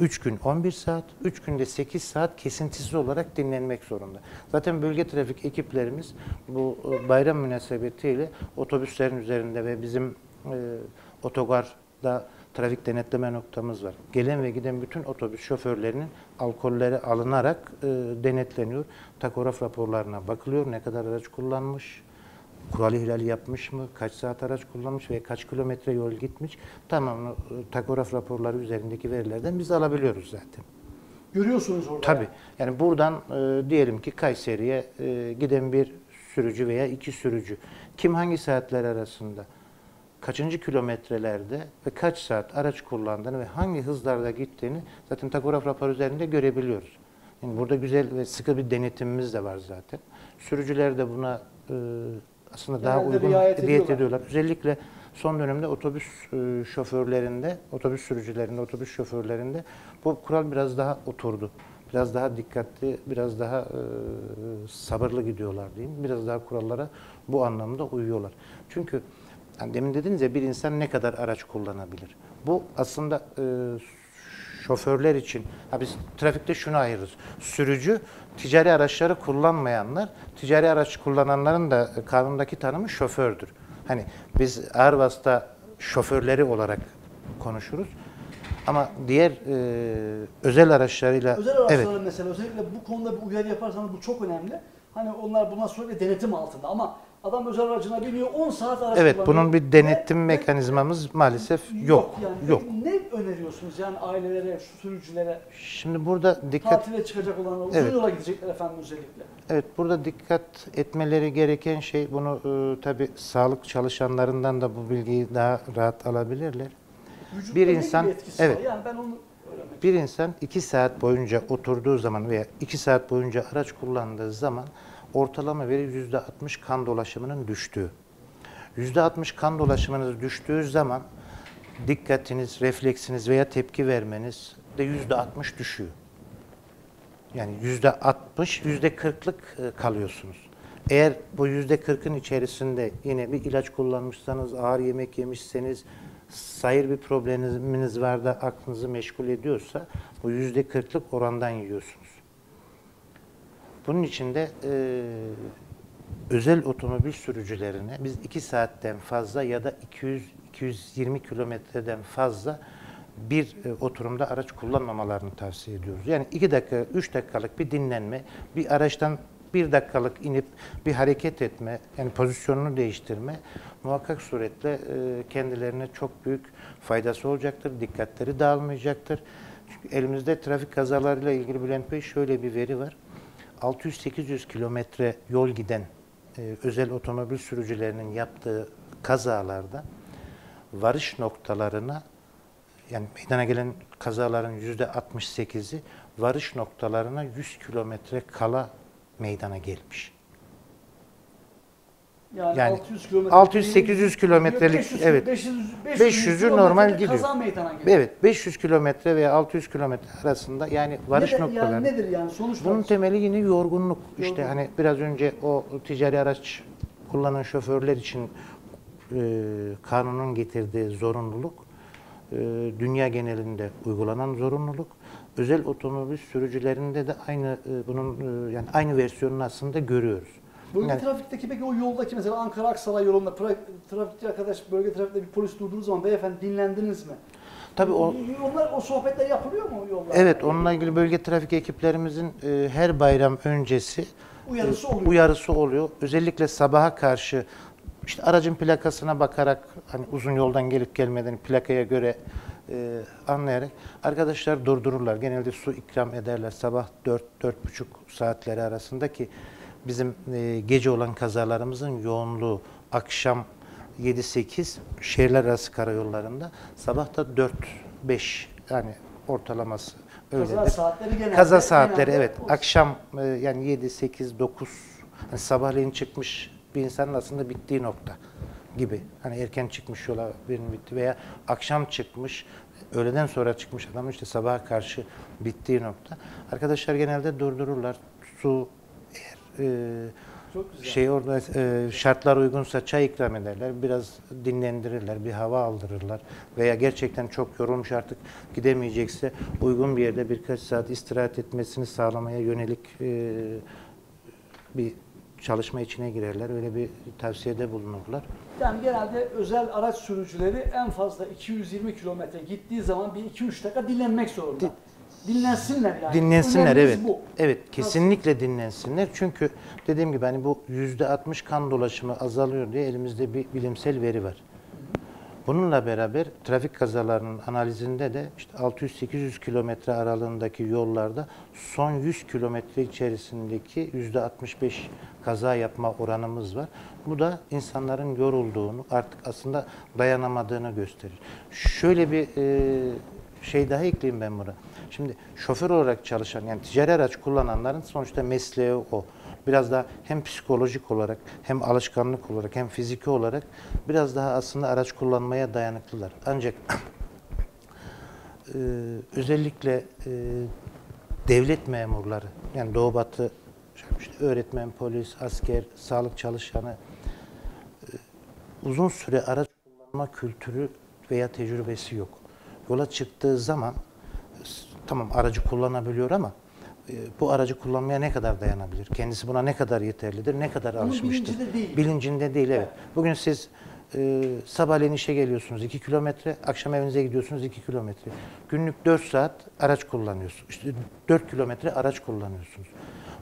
3 gün 11 saat, 3 günde 8 saat kesintisiz olarak dinlenmek zorunda. Zaten bölge trafik ekiplerimiz bu e, bayram münasebetiyle otobüslerin üzerinde ve bizim e, otogarda trafik denetleme noktamız var. Gelen ve giden bütün otobüs şoförlerinin alkolleri alınarak e, denetleniyor. Takograf raporlarına bakılıyor. Ne kadar araç kullanmış, kural ihlali yapmış mı, kaç saat araç kullanmış ve kaç kilometre yol gitmiş. Tamamını e, takograf raporları üzerindeki verilerden biz alabiliyoruz zaten. Görüyorsunuz orada. Tabii. Yani buradan e, diyelim ki Kayseri'ye e, giden bir sürücü veya iki sürücü kim hangi saatler arasında kaçıncı kilometrelerde ve kaç saat araç kullandığını ve hangi hızlarda gittiğini zaten takograf raporu üzerinde görebiliyoruz. Yani burada güzel ve sıkı bir denetimimiz de var zaten. Sürücüler de buna e, aslında daha Genelde uygun riayet riayet ediyorlar. ediyorlar. Özellikle son dönemde otobüs e, şoförlerinde, otobüs sürücülerinde, otobüs şoförlerinde bu kural biraz daha oturdu. Biraz daha dikkatli, biraz daha e, sabırlı gidiyorlar diyeyim. Biraz daha kurallara bu anlamda uyuyorlar. Çünkü hani demin dediniz ya bir insan ne kadar araç kullanabilir? Bu aslında e, şoförler için, ha biz trafikte şunu ayırırız. Sürücü, ticari araçları kullanmayanlar, ticari araç kullananların da kanundaki tanımı şofördür. Hani biz ağır vasıta şoförleri olarak konuşuruz. Ama diğer e, özel araçlarıyla Özel araçlara evet mesela özellikle bu konuda bir uyarı yaparsanız bu çok önemli. Hani onlar bundan sürekli denetim altında ama adam özel aracına biniyor 10 saat araç evet bunun bir denetim ve- mekanizmamız maalesef yok. yani. Yok. Ne öneriyorsunuz yani ailelere, sürücülere, Şimdi burada dikkat tatile çıkacak olanlara, uzun Evet. yola gidecekler efendim özellikle? Evet, burada dikkat etmeleri gereken şey, bunu e, tabi sağlık çalışanlarından da bu bilgiyi daha rahat alabilirler. Vücutta Bir insan- evet. var? Yani ben onu Bir insan 2 saat boyunca oturduğu zaman veya 2 saat boyunca araç kullandığı zaman ortalama veri %60 kan dolaşımının düştüğü. %60 kan dolaşımınız düştüğü zaman dikkatiniz, refleksiniz veya tepki vermeniz de %60 düşüyor. Yani %60, %40'lık e, kalıyorsunuz. Eğer bu %40'ın içerisinde yine bir ilaç kullanmışsanız, ağır yemek yemişseniz, sayır bir probleminiz var da aklınızı meşgul ediyorsa bu %40'lık orandan yiyorsunuz. Bunun için de e, özel otomobil sürücülerine biz 2 saatten fazla ya da 200-220 kilometreden fazla bir e, oturumda araç kullanmamalarını tavsiye ediyoruz. Yani 2 dakika, 3 dakikalık bir dinlenme, bir araçtan bir dakikalık inip bir hareket etme, yani pozisyonunu değiştirme muhakkak suretle e, kendilerine çok büyük faydası olacaktır. Dikkatleri dağılmayacaktır. Çünkü elimizde trafik kazalarıyla ilgili Bülent Bey şöyle bir veri var. 600-800 kilometre yol giden e, özel otomobil sürücülerinin yaptığı kazalarda varış noktalarına yani meydana gelen kazaların yüzde 68'i varış noktalarına 100 kilometre kala meydana gelmiş. Yani, Yani 600 kilometre 600-800 kilometrelik, 500, evet. 500, 500'ü kilometre normal kaza gidiyor. meydana geliyor. Evet 500 kilometre veya 600 kilometre arasında yani varış Neden- noktaları. Yani nedir yani sonuç Bunun temeli yine yorgunluk. İşte Yorgunluk. hani biraz önce o ticari araç kullanan şoförler için e, kanunun getirdiği zorunluluk, e, dünya genelinde uygulanan zorunluluk, özel otomobil sürücülerinde de aynı e, bunun e, yani aynı versiyonunu aslında görüyoruz. Bölge Yani- trafikteki peki o yoldaki mesela Ankara Aksaray yolunda trafikçi arkadaş bölge trafikte bir polis durduğu zaman beyefendi dinlendiniz mi? Tabii o Onlar, o sohbetler yapılıyor mu o yollarda? evet onunla ilgili bölge trafik ekiplerimizin e, her bayram öncesi Uyarısı e, oluyor. uyarısı oluyor. Özellikle sabaha karşı işte aracın plakasına bakarak hani uzun yoldan gelip gelmeden plakaya göre e, anlayarak arkadaşlar durdururlar. Genelde su ikram ederler sabah 4-4,5 saatleri arasında ki bizim e, gece olan kazalarımızın yoğunluğu akşam 7-8 şehirler arası karayollarında sabah da 4-5 yani ortalaması öyledir. Kaza saatleri genelde. Kaza saatleri genelde evet. o- Akşam e, yani 7, 8, 9 hani sabahleyin çıkmış bir insanın aslında bittiği nokta gibi. Hani erken çıkmış yola benim bitti veya akşam çıkmış öğleden sonra çıkmış adam işte sabaha karşı bittiği nokta. Arkadaşlar genelde durdururlar. Su e, şey orada e, şartlar uygunsa çay ikram ederler. Biraz dinlendirirler, bir hava aldırırlar. Veya gerçekten çok yorulmuş artık gidemeyecekse uygun bir yerde birkaç saat istirahat etmesini sağlamaya yönelik e, bir çalışma içine girerler. Öyle bir tavsiyede bulunurlar. Yani genelde özel araç sürücüleri en fazla 220 kilometre gittiği zaman bir 2-3 dakika dinlenmek zorunda. Dinlensinler yani. Dinlensinler Önemlisi evet. bu. Evet kesinlikle dinlensinler. Çünkü dediğim gibi hani bu yüzde 60 kan dolaşımı azalıyor diye elimizde bir bilimsel veri var. Bununla beraber trafik kazalarının analizinde de işte 600-800 kilometre aralığındaki yollarda son 100 kilometre içerisindeki yüzde 65 kaza yapma oranımız var. Bu da insanların yorulduğunu, artık aslında dayanamadığını gösterir. Şöyle bir e, şey daha ekleyeyim ben buna. Şimdi şoför olarak çalışan yani ticari araç kullananların sonuçta mesleği o. Biraz daha hem psikolojik olarak hem alışkanlık olarak hem fiziki olarak biraz daha aslında araç kullanmaya dayanıklılar. Ancak e, özellikle e, devlet memurları yani Doğu Batı işte öğretmen, polis, asker, sağlık çalışanı uzun süre araç kullanma kültürü veya tecrübesi yok. Yola çıktığı zaman tamam aracı kullanabiliyor ama e, bu aracı kullanmaya ne kadar dayanabilir? Kendisi buna ne kadar yeterlidir? Ne kadar alışmıştır? bilincinde değil. Bilincinde değil evet. Bugün siz e, sabahleyin işe geliyorsunuz 2 kilometre, akşam evinize gidiyorsunuz 2 kilometre. Günlük 4 saat araç kullanıyorsunuz. İşte 4 kilometre araç kullanıyorsunuz.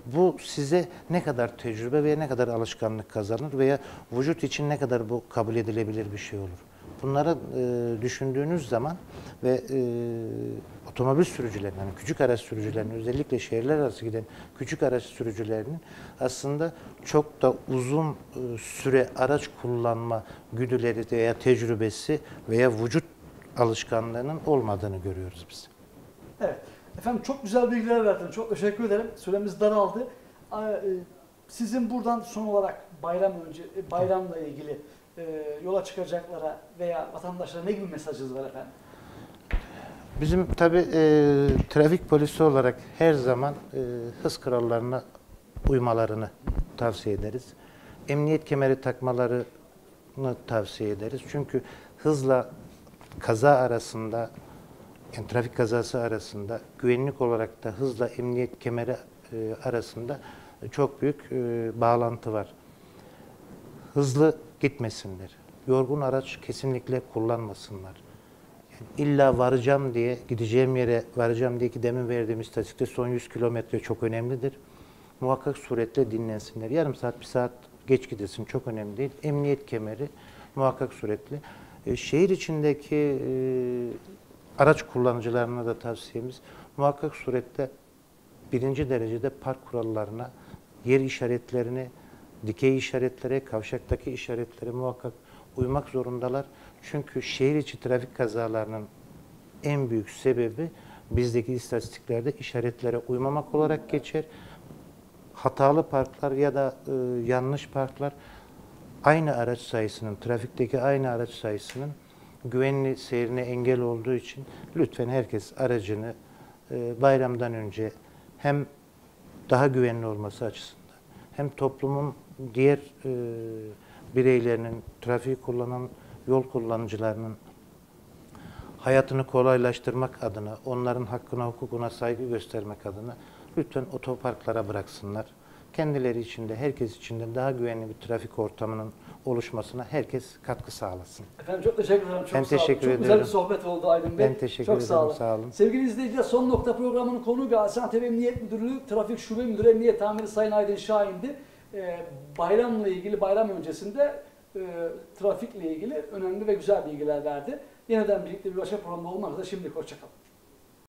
Bu size ne kadar tecrübe veya ne kadar alışkanlık kazanır veya vücut için ne kadar bu kabul edilebilir bir şey olur. Bunları e, düşündüğünüz zaman ve e, otomobil sürücülerinin, yani küçük araç sürücülerinin özellikle şehirler arası giden küçük araç sürücülerinin aslında çok da uzun e, süre araç kullanma güdüleri veya tecrübesi veya vücut alışkanlığının olmadığını görüyoruz biz. Evet. Efendim çok güzel bilgiler verdiniz. Çok teşekkür ederim. Süremiz daraldı. E, Sizin buradan son olarak bayram önce e, bayramla ilgili e, yola çıkacaklara veya vatandaşlara ne gibi mesajınız var efendim? Bizim tabi trafik polisi olarak her zaman e, hız kurallarına uymalarını tavsiye ederiz. Emniyet kemeri takmalarını tavsiye ederiz. Çünkü hızla kaza arasında, yani trafik kazası arasında güvenlik olarak da hızla emniyet kemeri e, arasında çok büyük e, bağlantı var. Hızlı gitmesinler. Yorgun araç kesinlikle kullanmasınlar. İlla varacağım diye, gideceğim yere varacağım diye ki demin verdiğim istatistikte son 100 kilometre çok önemlidir. Muhakkak suretle dinlensinler. Yarım saat, bir saat geç gidesin çok önemli değil. Emniyet kemeri muhakkak suretle. E, şehir içindeki e, araç kullanıcılarına da tavsiyemiz muhakkak surette birinci derecede park kurallarına, yer işaretlerine, dikey işaretlere, kavşaktaki işaretlere muhakkak uymak zorundalar. Çünkü şehir içi trafik kazalarının en büyük sebebi bizdeki istatistiklerde işaretlere uymamak olarak geçer. Hatalı parklar ya da e, yanlış parklar aynı araç sayısının, trafikteki aynı araç sayısının güvenli seyrine engel olduğu için lütfen herkes aracını e, bayramdan önce hem daha güvenli olması açısından hem toplumun diğer e, bireylerinin, trafiği kullanan yol kullanıcılarının hayatını kolaylaştırmak adına, onların hakkına, hukukuna saygı göstermek adına lütfen otoparklara bıraksınlar. Kendileri için de, herkes için de daha güvenli bir trafik ortamının oluşmasına herkes katkı sağlasın. Efendim çok teşekkür ederim. Çok Ben sağ olun. teşekkür Çok güzel ediyorum. bir sohbet oldu Aydın Bey. Ben teşekkür çok ederim, Sağ olun. sağ olun. Sevgili izleyiciler son nokta programının konu Gaziantep Emniyet Müdürlüğü Trafik Şube Müdürü Emniyet Tamiri Sayın Aydın Şahin'di. Ee, bayramla ilgili bayram öncesinde e, trafikle ilgili önemli ve güzel bilgiler verdi. Yeniden birlikte bir başka programda olmak üzere şimdilik hoşçakalın.